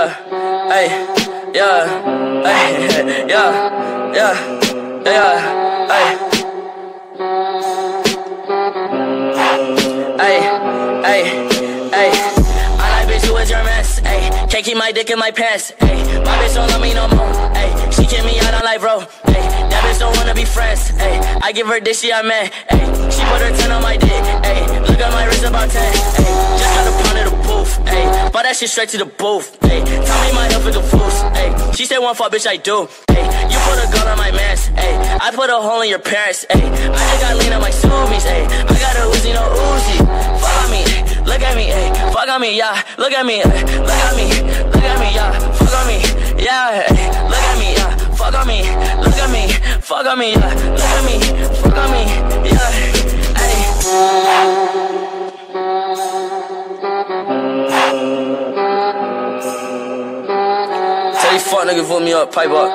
yeah, hey, yeah, hey, yeah, yeah, yeah, hey. Hey, hey, hey. I like bitch who is your mess. Hey, can't keep my dick in my pants. Hey, my bitch don't love me no more. Hey, she kick me out on like bro. Hey, that bitch don't wanna be friends. Hey, I give her dick, she I man. Hey, she put her 10 on my dick. Hey, look at my wrist about 10. Hey, Hey, that shit straight to the booth. Hey, tell me my health is a fool. Hey, she said one fuck, bitch, I do. Hey, you put a gun on my mask. Hey, I put a hole in your parents. Hey, I just got lean on my sumies. Hey, I got a Uzi, no Uzi. Fuck on me, look at me, hey, fuck on me, yeah. Look at me, hey, look at me, look at me, yeah. Fuck on me, yeah. Hey, look at me, yeah. Fuck on me, look at me, fuck on me, yeah. Look at me, fuck on me, yeah. Fuck nigga, put me up, pipe up.